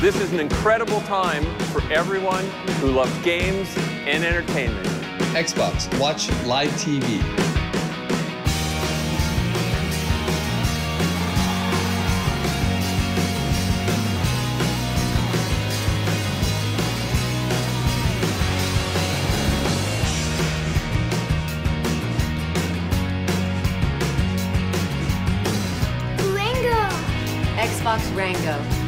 This is an incredible time for everyone who loves games and entertainment. Xbox, watch live TV. Rango! Xbox Rango.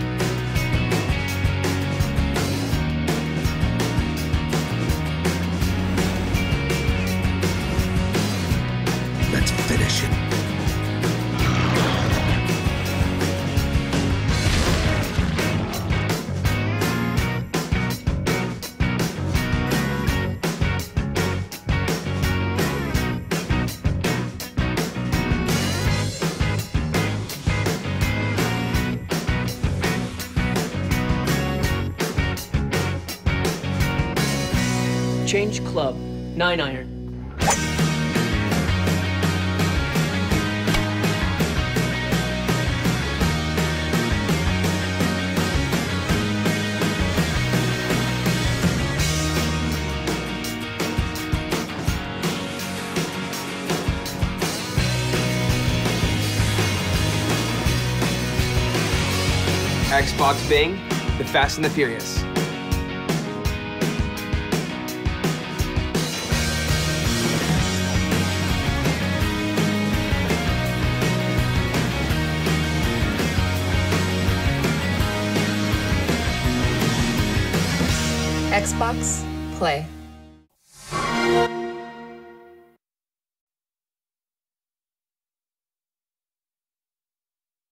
Change club. Nine iron. Xbox Bing, The Fast and the Furious. Xbox Play.